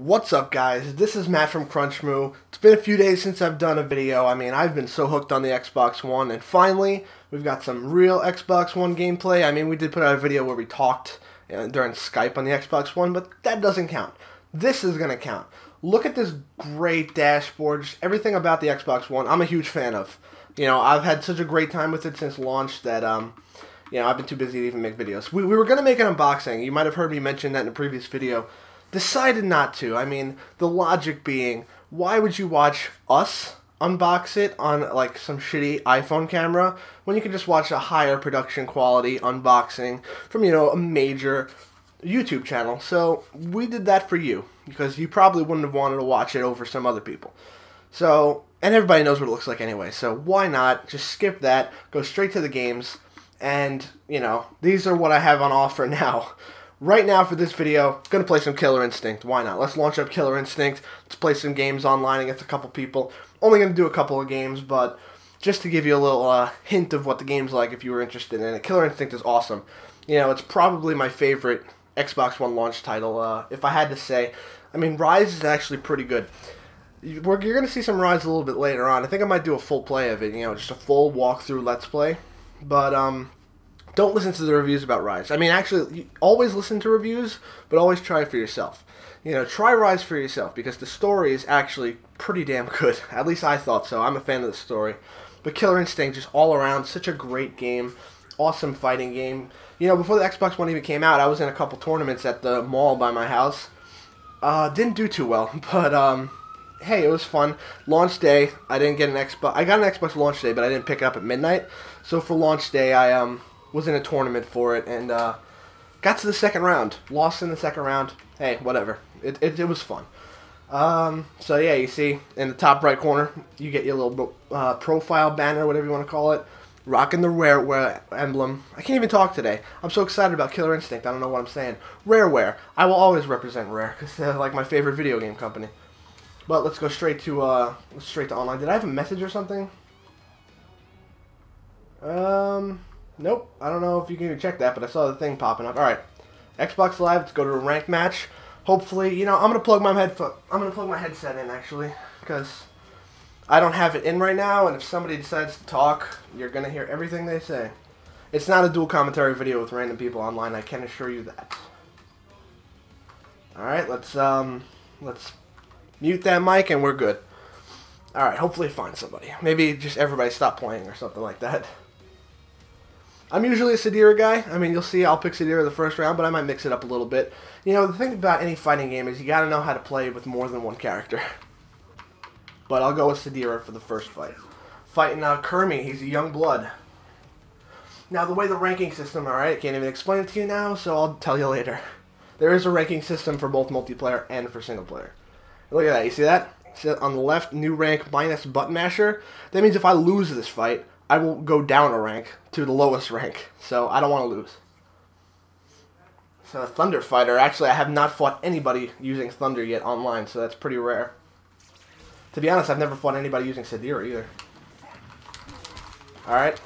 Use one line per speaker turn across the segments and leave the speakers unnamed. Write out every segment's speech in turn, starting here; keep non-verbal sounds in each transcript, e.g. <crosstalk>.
What's up guys, this is Matt from Crunchmoo. It's been a few days since I've done a video. I mean, I've been so hooked on the Xbox One, and finally, we've got some real Xbox One gameplay. I mean, we did put out a video where we talked know, during Skype on the Xbox One, but that doesn't count. This is going to count. Look at this great dashboard, just everything about the Xbox One I'm a huge fan of. You know, I've had such a great time with it since launch that, um, you know, I've been too busy to even make videos. We, we were going to make an unboxing. You might have heard me mention that in a previous video decided not to. I mean, the logic being, why would you watch us unbox it on like some shitty iPhone camera when you can just watch a higher production quality unboxing from, you know, a major YouTube channel? So we did that for you because you probably wouldn't have wanted to watch it over some other people. So, and everybody knows what it looks like anyway. So why not just skip that, go straight to the games, and, you know, these are what I have on offer <laughs> now right now for this video, gonna play some Killer Instinct. Why not? Let's launch up Killer Instinct. Let's play some games online against a couple people. Only gonna do a couple of games, but just to give you a little uh, hint of what the game's like if you were interested in it. Killer Instinct is awesome. You know, it's probably my favorite Xbox One launch title. Uh, if I had to say, I mean, Ryse is actually pretty good. You're going to see some Ryse a little bit later on. I think I might do a full play of it, you know, just a full walkthrough Let's Play. But, um, don't listen to the reviews about Ryse. I mean, actually, always listen to reviews, but always try it for yourself. You know, try Ryse for yourself because the story is actually pretty damn good. <laughs> At least I thought so. I'm a fan of the story. But Killer Instinct, just all around, such a great game. Awesome fighting game. You know, before the Xbox One even came out, I was in a couple tournaments at the mall by my house. Uh, didn't do too well, <laughs> but um, hey, it was fun. Launch day, I didn't get an Xbox. I got an Xbox launch day, but I didn't pick it up at midnight. So for launch day, I um was in a tournament for it and uh, got to the second round. Lost in the second round. Hey, whatever. It, it, it was fun. Um, so yeah, you see in the top right corner, you get your little uh, profile banner, whatever you want to call it. Rocking the Rareware emblem. I can't even talk today. I'm so excited about Killer Instinct. I don't know what I'm saying. Rareware. I will always represent Rare because they're like my favorite video game company. But let's go straight to uh, straight to online. Did I have a message or something? Um, Nope. I don't know if you can even check that, but I saw the thing popping up. All right. Xbox Live. Let's go to a ranked match. Hopefully, you know, I'm gonna plug my head. I'm gonna plug my headset in actually, because I don't have it in right now. And if somebody decides to talk, you're gonna hear everything they say. It's not a dual commentary video with random people online. I can assure you that. All right. Let's um, let's mute that mic and we're good. All right. Hopefully, find somebody. Maybe just everybody stop playing or something like that. I'm usually a Sadira guy. I mean, you'll see I'll pick Sadira the first round, but I might mix it up a little bit. You know, the thing about any fighting game is you got to know how to play with more than one character. <laughs> But I'll go with Sadira for the first fight. Fighting uh, Kermie, he's a young blood. Now, the way the ranking system, alright, I can't even explain it to you now, so I'll tell you later. There is a ranking system for both multiplayer and for single player. Look at that, you see that? See that on the left, new rank minus button masher? That means if I lose this fight, I will go down a rank to the lowest rank. So I don't want to lose. So Thunder Fighter, actually I have not fought anybody using Thunder yet online, so that's pretty rare. To be honest, I've never fought anybody using Sadira either. Alright.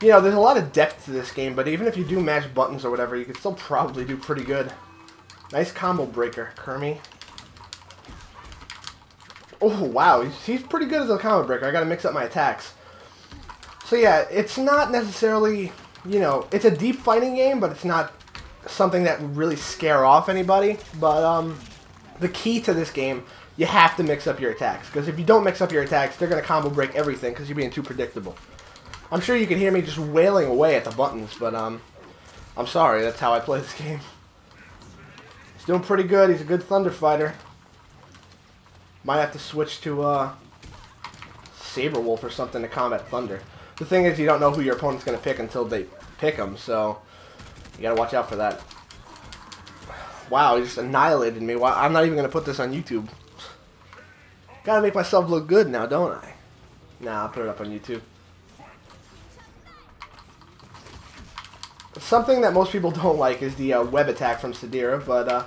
You know, there's a lot of depth to this game, but even if you do mash buttons or whatever, you can still probably do pretty good. Nice combo breaker, Kermie. Oh, wow, he's pretty good as a combo breaker. I gotta mix up my attacks. So yeah, it's not necessarily, you know, it's a deep fighting game, but it's not something that would really scare off anybody. But um, the key to this game, you have to mix up your attacks. Because if you don't mix up your attacks, they're going to combo break everything because you're being too predictable. I'm sure you can hear me just wailing away at the buttons, but um, I'm sorry, that's how I play this game. He's doing pretty good. He's a good Thunder fighter. Might have to switch to uh, Sabrewulf or something to combat Thunder. The thing is, you don't know who your opponent's going to pick until they pick them, so you got to watch out for that. Wow, he just annihilated me. I'm not even going to put this on YouTube. Gotta make myself look good now, don't I? Nah, I'll put it up on YouTube. Something that most people <laughs> don't like is the uh, web attack from Sadira, but uh,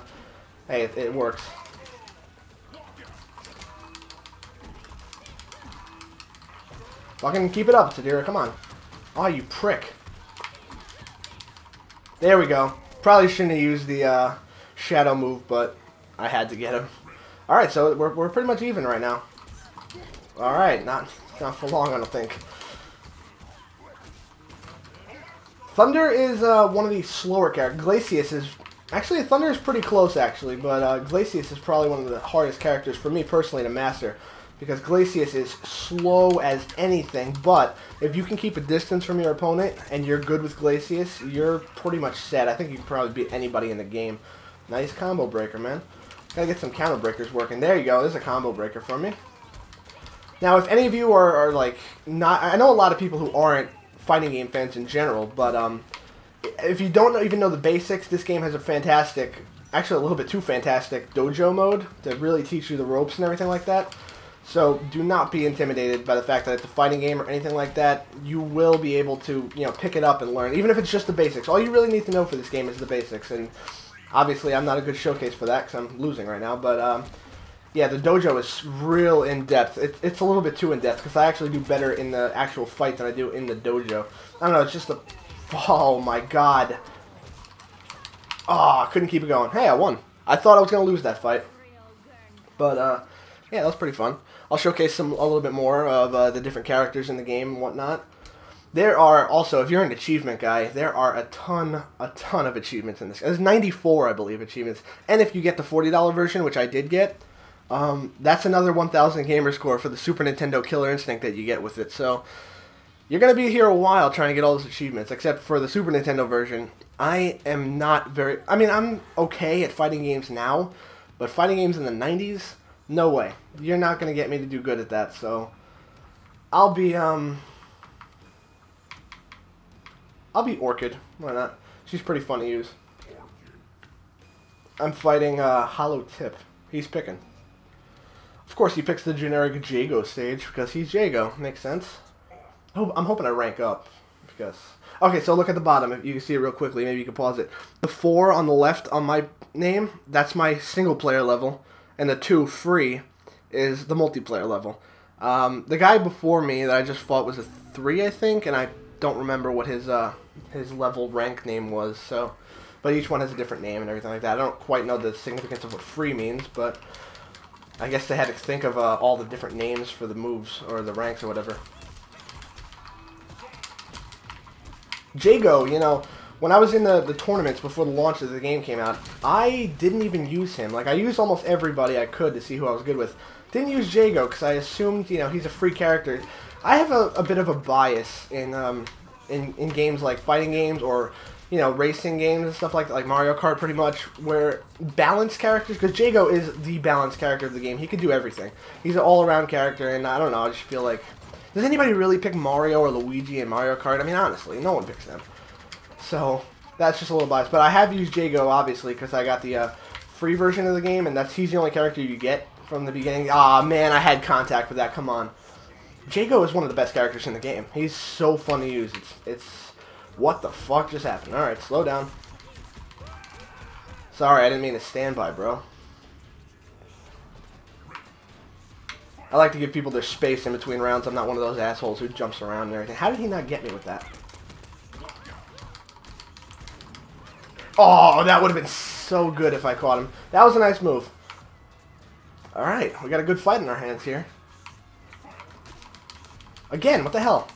hey, it, it works. Fucking keep it up, Sadira. Come on. Oh, you prick. There we go. Probably shouldn't have used the uh, shadow move, but I had to get him. All right, so we're we're pretty much even right now. All right, not not for long, I don't think. Thunder is uh, one of the slower characters. Glacius is actually Thunder is pretty close actually, but uh, Glacius is probably one of the hardest characters for me personally to master because Glacius is slow as anything. But if you can keep a distance from your opponent and you're good with Glacius, you're pretty much set. I think you can probably beat anybody in the game. Nice combo breaker, man. Gotta get some counter breakers working. There you go. There's a combo breaker for me. Now, if any of you are, are like not, I know a lot of people who aren't fighting game fans in general, but um, if you don't even know the basics, this game has a fantastic, actually a little bit too fantastic dojo mode to really teach you the ropes and everything like that. So do not be intimidated by the fact that it's a fighting game or anything like that. You will be able to, you know, pick it up and learn, even if it's just the basics. All you really need to know for this game is the basics, and obviously I'm not a good showcase for that because I'm losing right now. But um, yeah, the dojo is real in depth. It, it's a little bit too in depth because I actually do better in the actual fight than I do in the dojo. I don't know. It's just the oh my god. Oh, I couldn't keep it going. Hey, I won. I thought I was gonna lose that fight, but uh, yeah, that was pretty fun. I'll showcase some a little bit more of uh, the different characters in the game and whatnot. There are also, if you're an achievement guy, there are a ton, a ton of achievements in this. There's 94, I believe, achievements. And if you get the $40 version, which I did get, um, that's another 1,000 gamer score for the Super Nintendo Killer Instinct that you get with it. So you're going to be here a while trying to get all those achievements, except for the Super Nintendo version. I am not very... I mean, I'm okay at fighting games now, but fighting games in the 90s, no way. You're not going to get me to do good at that, so... I'll be, um... I'll be Orchid. Why not? She's pretty fun to use. I'm fighting uh, Hollow Tip. He's picking. Of course, he picks the generic Jago stage because he's Jago. Makes sense. Oh, I'm hoping I rank up because. Okay, so look at the bottom. If you can see it real quickly, maybe you can pause it. The four on the left on my name, that's my single player level, and the two free is the multiplayer level. Um, the guy before me that I just fought was a three, I think, and I don't remember what his uh, his level rank name was. So, but each one has a different name and everything like that. I don't quite know the significance of what free means, but I guess they had to think of uh, all the different names for the moves or the ranks or whatever. Jago, you know, when I was in the, the tournaments before the launch of the game came out, I didn't even use him. Like, I used almost everybody I could to see who I was good with. Didn't use Jago because I assumed, you know, he's a free character. I have a, a bit of a bias in, um, in, in games like fighting games or you know, racing games and stuff like like Mario Kart, pretty much, where balanced characters, because Jago is the balanced character of the game. He can do everything. He's an all-around character, and I don't know, I just feel like, does anybody really pick Mario or Luigi in Mario Kart? I mean, honestly, no one picks them. So, that's just a little biased. But I have used Jago, obviously, because I got the uh, free version of the game, and that's he's the only character you get from the beginning. Ah, man, I had contact with that, come on. Jago is one of the best characters in the game. He's so fun to use. It's, it's what the fuck just happened? Alright, slow down. Sorry, I didn't mean to stand by, bro. I like to give people their space in between rounds. I'm not one of those assholes who jumps around and everything. How did he not get me with that? Oh, that would have been so good if I caught him. That was a nice move. Alright, we got a good fight in our hands here. Again, what the hell?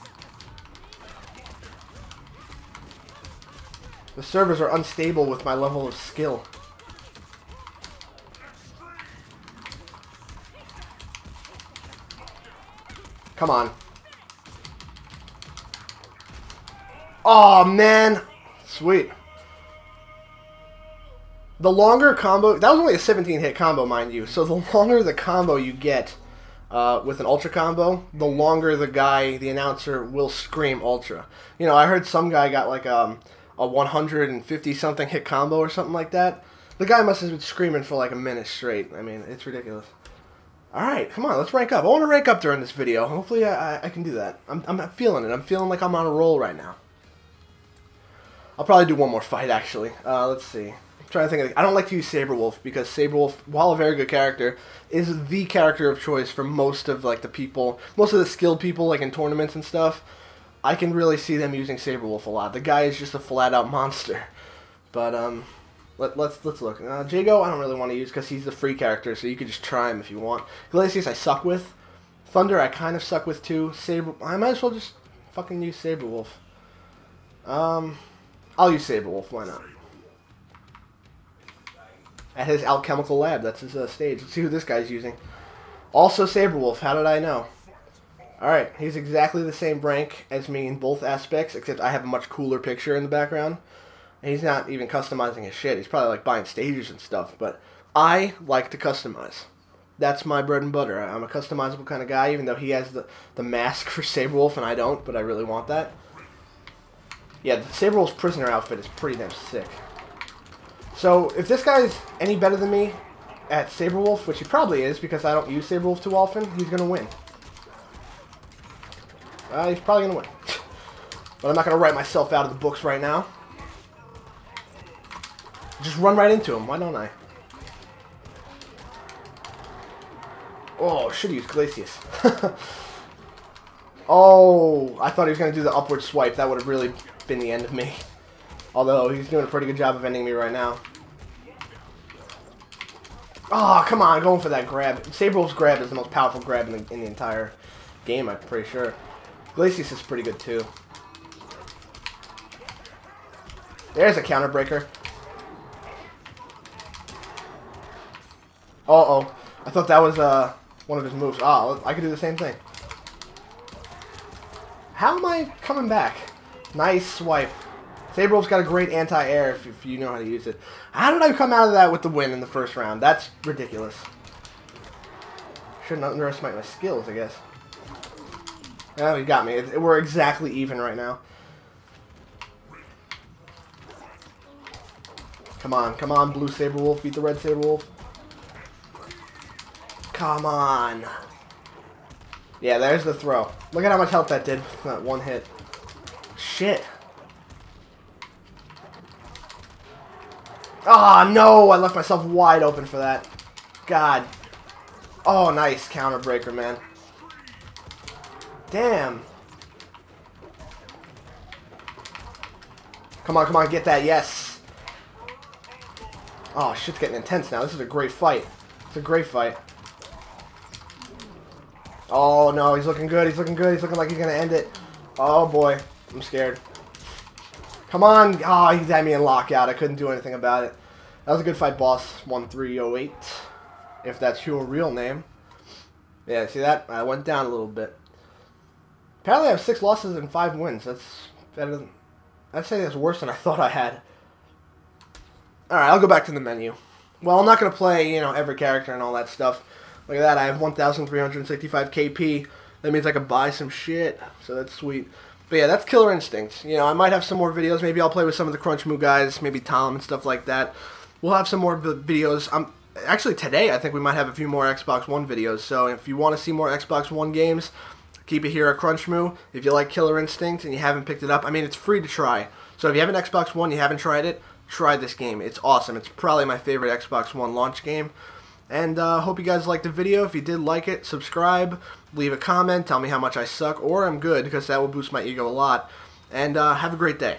The servers are unstable with my level of skill. Come on. Oh man. Sweet. The longer combo, that was only a 17 hit combo, mind you. So the <laughs> longer the combo you get uh, with an ultra combo, the longer the guy, the announcer, will scream ultra. You know, I heard some guy got like um, a 150 something hit combo or something like that. The guy must have been screaming for like a minute straight. I mean, it's ridiculous. Alright, come on, let's rank up. I want to rank up during this video. Hopefully I, I, I can do that. I'm, I'm feeling it. I'm feeling like I'm on a roll right now. I'll probably do one more fight, actually. Uh, let's see. Trying to think I don't like to use Sabrewulf because Sabrewulf, while a very good character, is the character of choice for most of like the people, most of the skilled people like in tournaments and stuff. I can really see them using Sabrewulf a lot. The guy is just a flat out monster. But um, Let, let's let's look. Uh, Jago, I don't really want to use because he's the free character, so you could just try him if you want. Glacius, I suck with. Thunder, I kind of suck with too. Saber, I might as well just fucking use Sabrewulf. Um, I'll use Sabrewulf. Why not? At his alchemical lab, that's his uh, stage. Let's see who this guy's using. Also Sabrewulf. How did I know? Alright, he's exactly the same rank as me in both aspects, except I have a much cooler picture in the background. He's not even customizing his shit. He's probably like buying stages and stuff, but I like to customize. That's my bread and butter. I'm a customizable kind of guy, even though he has the, the mask <laughs> for Sabrewulf and I don't, but I really want that. Yeah, the Sabrewulf's prisoner outfit is pretty damn sick. So, if this guy's any better than me at Sabrewulf, which he probably is because I don't use Sabrewulf too often, he's going to win. Uh, he's probably going to win. but I'm not going to write myself out of the books right now. Just run right into him. Why don't I? Oh, should used Glacius. <laughs> oh, I thought he was going to do the upward swipe. That would have really been the end of me. Although, he's doing a pretty good job of ending me right now. Oh, come on, going for that grab. Sabrewulf's grab is the most powerful grab in the, in the entire game, I'm pretty sure. Glacius is pretty good, too. There's a counter breaker. Uh-oh. I thought that was uh, one of his moves. Oh, I could do the same thing. How am I coming back? Nice swipe. Sabrewulf's got a great anti-air if, if, you know how to use it. How did I come out of that with the win in the first round? That's ridiculous. Shouldn't underestimate my skills, I guess. Oh, he got me. It, we're exactly even right now. Come on, come on, Blue Sabrewulf. Beat the Red Sabrewulf. Come on. Yeah, there's the throw. Look at how much health that did. That one hit. Shit. Ah, oh, no! I left myself wide open for that. God. Oh, nice counter breaker, man. Damn. Come on, come on, get that, yes. Oh, shit's getting intense now. This is a great fight. It's a great fight. Oh, no, he's looking good. He's looking good. He's looking like he's going to end it. Oh, boy. I'm scared. Come on. Oh, he had me in lockout. I couldn't do anything about it. That was a good fight, boss. 1308. If that's your real name. Yeah, see that? I went down a little bit. Apparently I have six losses and five wins. That's better than... I'd say that's worse than I <laughs> thought I had. Alright, I'll go back to the menu. Well, I'm not going to play, you know, every character and all that stuff. Look at that, I have 1,365 KP. That means I can buy some shit, so that's sweet. But yeah, that's Killer Instinct. You know, I might have some more videos. Maybe I'll play with some of the CrunchMoo guys, maybe Tom and stuff like that. We'll have some more videos. I'm actually today. I think we might have a few more Xbox One videos. So if you want to see more Xbox One games, keep it here at CrunchMoo. If you like Killer Instinct and you haven't picked it up, I mean, it's free to try. So if you have an Xbox One, you haven't tried it, try this game. It's awesome. It's probably my favorite Xbox One launch game. And uh, hope you guys liked the video. If you did like it, subscribe, leave a comment, tell me how much I suck or I'm good because that will boost my ego a lot. And uh, have a great day.